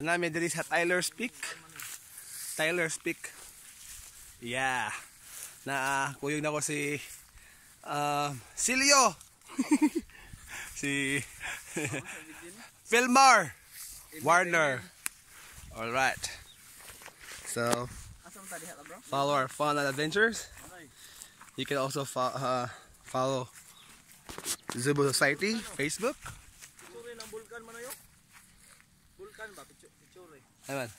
Namin diri sa Tyler's Peak. Tyler's Peak. Yeah. Na kuyog na ko si uh, Silio. si Philmar Warner. All right. So, follow our fun and adventures. You can also fo- uh, follow Zubo Society Facebook. Kan ba picture picture. Ayun.